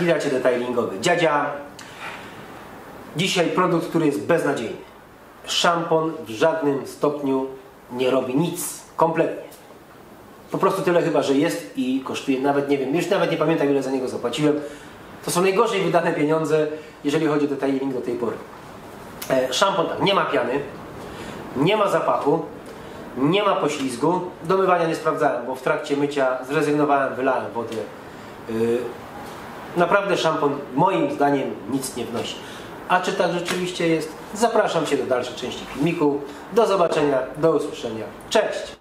Witajcie detailingowy. Dziadzia. Dzisiaj produkt, który jest beznadziejny. Szampon w żadnym stopniu nie robi nic. Kompletnie. Po prostu tyle chyba, że jest i kosztuje nawet, nie wiem, już nawet nie pamiętam ile za niego zapłaciłem. To są najgorzej wydane pieniądze, jeżeli chodzi o detailing do tej pory. E, szampon tak, nie ma piany, nie ma zapachu, nie ma poślizgu. Do mywania nie sprawdzałem, bo w trakcie mycia zrezygnowałem, wylałem wodę. Yy, naprawdę szampon moim zdaniem nic nie wnosi. A czy tak rzeczywiście jest? Zapraszam Cię do dalszej części filmiku. Do zobaczenia, do usłyszenia. Cześć!